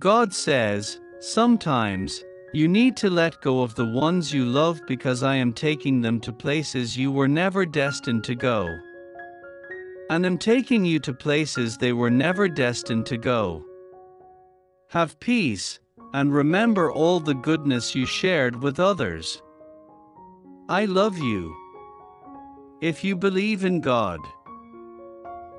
God says, sometimes, you need to let go of the ones you love because I am taking them to places you were never destined to go. And am taking you to places they were never destined to go. Have peace, and remember all the goodness you shared with others. I love you. If you believe in God.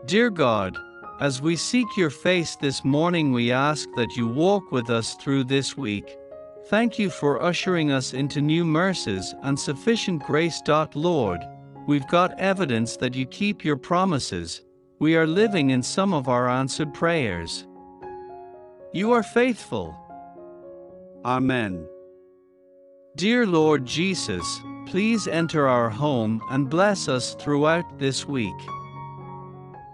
Dear God, as we seek your face this morning, we ask that you walk with us through this week. Thank you for ushering us into new mercies and sufficient grace. Lord, we've got evidence that you keep your promises. We are living in some of our answered prayers. You are faithful. Amen. Dear Lord Jesus, please enter our home and bless us throughout this week.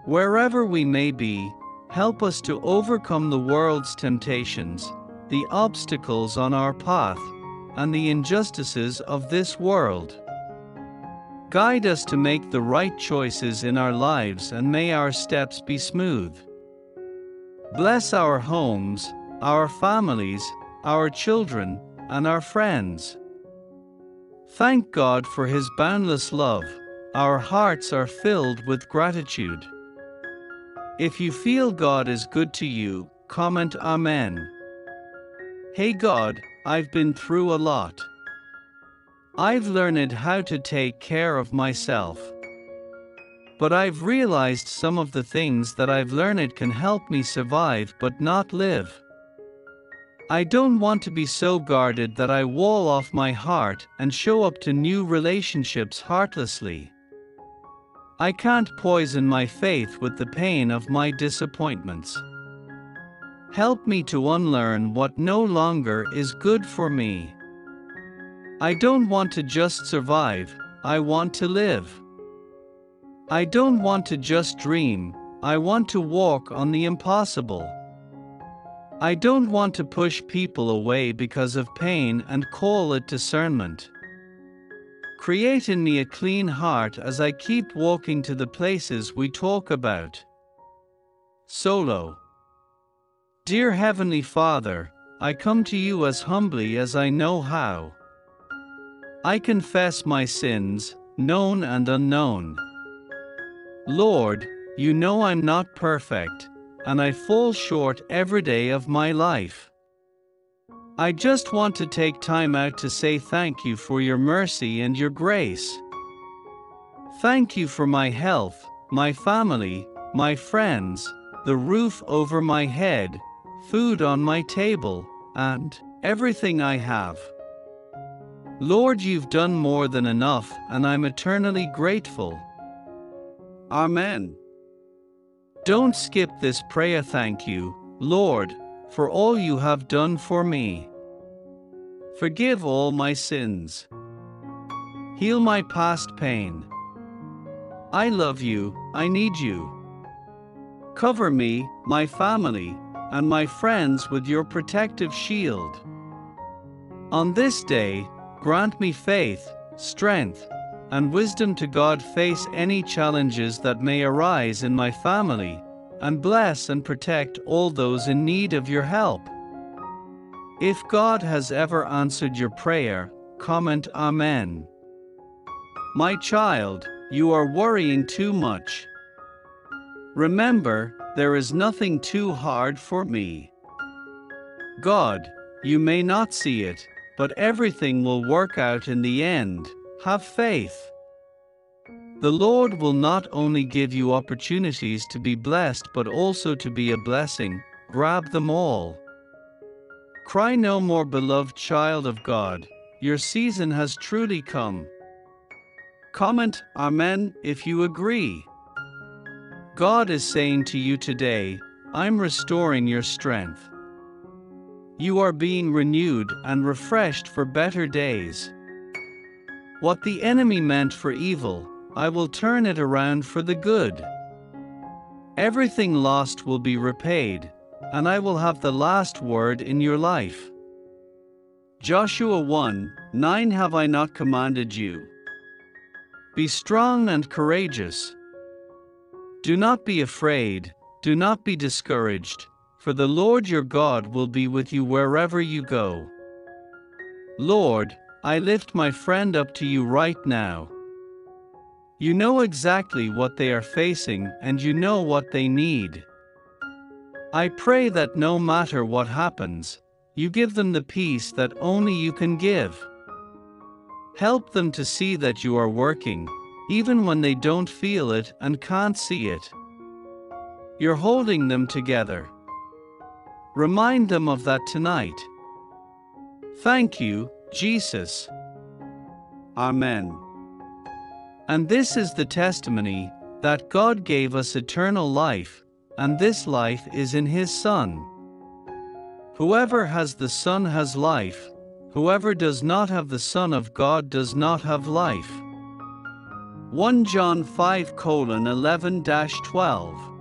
Wherever we may be, help us to overcome the world's temptations, the obstacles on our path, and the injustices of this world. Guide us to make the right choices in our lives and may our steps be smooth. Bless our homes, our families, our children, and our friends. Thank God for His boundless love, our hearts are filled with gratitude. If you feel God is good to you, comment Amen. Hey God, I've been through a lot. I've learned how to take care of myself. But I've realized some of the things that I've learned can help me survive but not live. I don't want to be so guarded that I wall off my heart and show up to new relationships heartlessly. I can't poison my faith with the pain of my disappointments. Help me to unlearn what no longer is good for me. I don't want to just survive, I want to live. I don't want to just dream, I want to walk on the impossible. I don't want to push people away because of pain and call it discernment. Create in me a clean heart as I keep walking to the places we talk about. Solo. Dear Heavenly Father, I come to you as humbly as I know how. I confess my sins, known and unknown. Lord, you know I'm not perfect and I fall short every day of my life. I just want to take time out to say thank you for your mercy and your grace. Thank you for my health, my family, my friends, the roof over my head, food on my table, and everything I have. Lord, you've done more than enough, and I'm eternally grateful. Amen. Don't skip this prayer. Thank you, Lord, for all you have done for me. Forgive all my sins. Heal my past pain. I love you, I need you. Cover me, my family, and my friends with your protective shield. On this day, grant me faith, strength, and wisdom to God face any challenges that may arise in my family, and bless and protect all those in need of your help. If God has ever answered your prayer, comment Amen. My child, you are worrying too much. Remember, there is nothing too hard for me. God, you may not see it, but everything will work out in the end. Have faith. The Lord will not only give you opportunities to be blessed but also to be a blessing. Grab them all. Cry no more, beloved child of God, your season has truly come. Comment Amen if you agree. God is saying to you today, I'm restoring your strength. You are being renewed and refreshed for better days. What the enemy meant for evil, I will turn it around for the good. Everything lost will be repaid, and I will have the last word in your life. Joshua 1 9 Have I not commanded you? Be strong and courageous. Do not be afraid, do not be discouraged, for the Lord your God will be with you wherever you go. Lord, I lift my friend up to you right now. You know exactly what they are facing and you know what they need. I pray that no matter what happens, you give them the peace that only you can give. Help them to see that you are working, even when they don't feel it and can't see it. You're holding them together. Remind them of that tonight. Thank you, Jesus. Amen. And this is the testimony that God gave us eternal life, and this life is in His Son. Whoever has the Son has life, whoever does not have the Son of God does not have life. 1 John 5 11 12.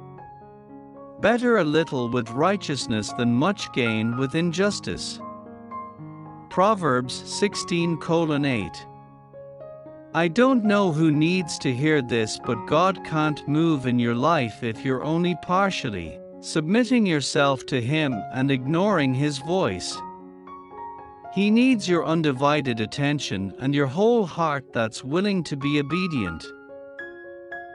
Better a little with righteousness than much gain with injustice. Proverbs 16 8. I don't know who needs to hear this, but God can't move in your life if you're only partially submitting yourself to Him and ignoring His voice. He needs your undivided attention and your whole heart that's willing to be obedient.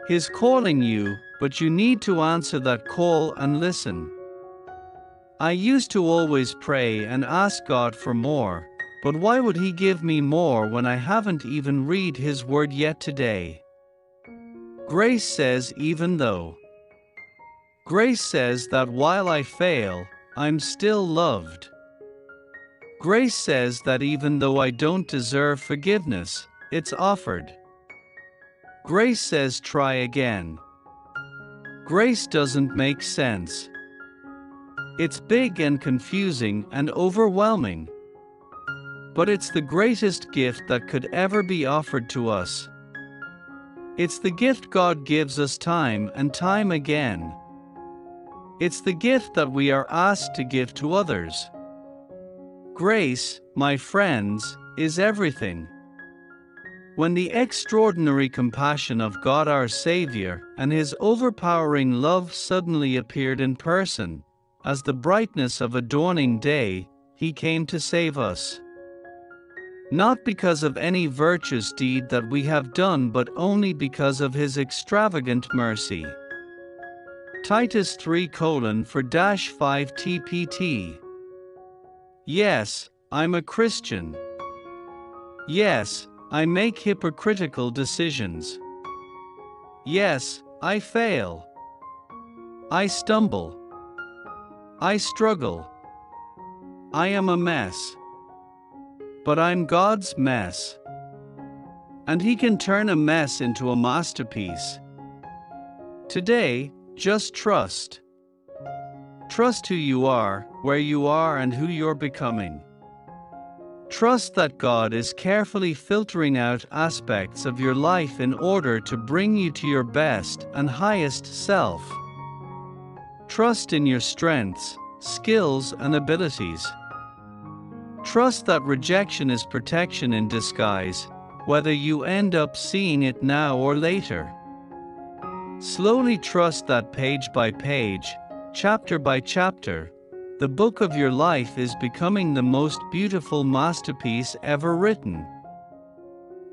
He's calling you, but you need to answer that call and listen. I used to always pray and ask God for more, but why would He give me more when I haven't even read His Word yet today? Grace says, even though. Grace says that while I fail, I'm still loved. Grace says that even though I don't deserve forgiveness, it's offered. Grace says try again. Grace doesn't make sense. It's big and confusing and overwhelming. But it's the greatest gift that could ever be offered to us. It's the gift God gives us time and time again. It's the gift that we are asked to give to others. Grace, my friends, is everything. When the extraordinary compassion of God our Savior and His overpowering love suddenly appeared in person, as the brightness of a dawning day, He came to save us. Not because of any virtuous deed that we have done, but only because of His extravagant mercy. Titus 3 colon four dash 5 TPT. Yes, I'm a Christian. Yes, I make hypocritical decisions. Yes, I fail. I stumble. I struggle. I am a mess. But I'm God's mess. And He can turn a mess into a masterpiece. Today, just trust. Trust who you are, where you are, and who you're becoming. Trust that God is carefully filtering out aspects of your life in order to bring you to your best and highest self. Trust in your strengths, skills, and abilities. Trust that rejection is protection in disguise, whether you end up seeing it now or later. Slowly trust that page by page, chapter by chapter, the book of your life is becoming the most beautiful masterpiece ever written.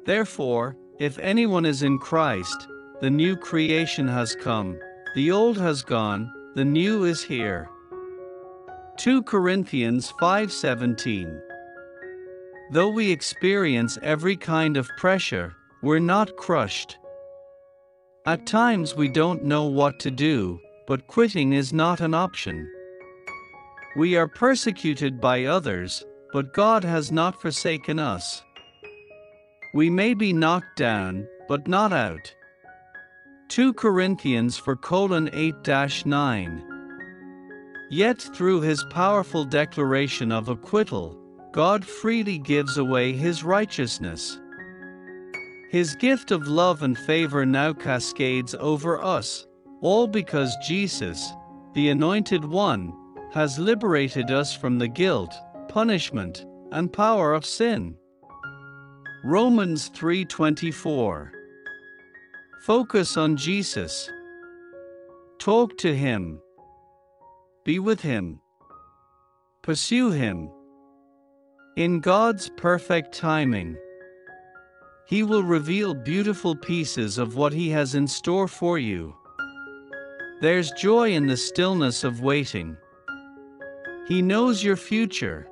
Therefore, if anyone is in Christ, the new creation has come, the old has gone, the new is here. 2 Corinthians 5:17 Though we experience every kind of pressure, we're not crushed. At times we don't know what to do, but quitting is not an option. We are persecuted by others, but God has not forsaken us. We may be knocked down, but not out. 2 Corinthians four colon 8 9. Yet through his powerful declaration of acquittal, God freely gives away his righteousness. His gift of love and favor now cascades over us, all because Jesus, the Anointed One, has liberated us from the guilt, punishment, and power of sin. Romans 3:24 Focus on Jesus. Talk to him. be with Him. Pursue Him. In God's perfect timing, He will reveal beautiful pieces of what He has in store for you. There's joy in the stillness of waiting. He knows your future.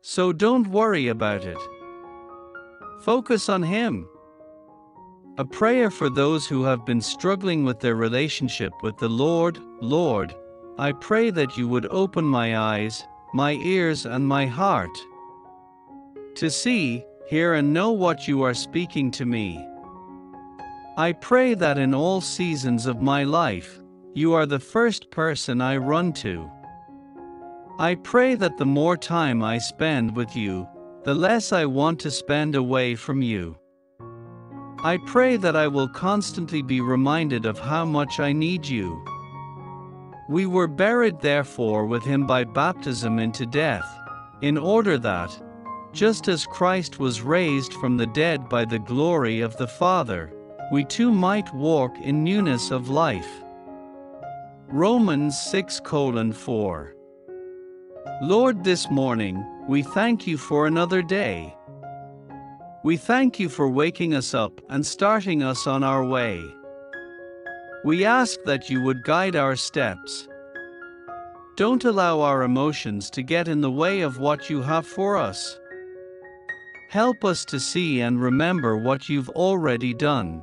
So don't worry about it. Focus on Him. A prayer for those who have been struggling with their relationship with the Lord. Lord, I pray that you would open my eyes, my ears, and my heart to see, hear, and know what you are speaking to me. I pray that in all seasons of my life, you are the first person I run to. I pray that the more time I spend with you, the less I want to spend away from you. I pray that I will constantly be reminded of how much I need you. We were buried, therefore, with him by baptism into death, in order that, just as Christ was raised from the dead by the glory of the Father, we too might walk in newness of life. Romans 6 4 Lord, this morning, we thank you for another day. We thank you for waking us up and starting us on our way. We ask that you would guide our steps. Don't allow our emotions to get in the way of what you have for us. Help us to see and remember what you've already done.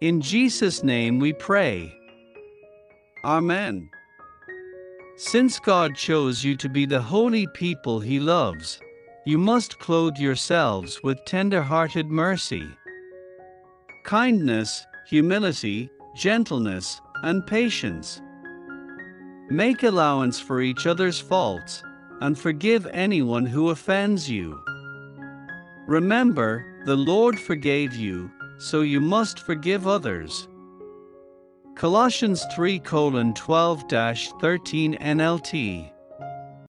In Jesus' name we pray. Amen. Since God chose you to be the holy people He loves, you must clothe yourselves with tender hearted mercy, kindness, humility, gentleness, and patience. Make allowance for each other's faults, and forgive anyone who offends you. Remember, the Lord forgave you, so you must forgive others. Colossians 3 12 13 NLT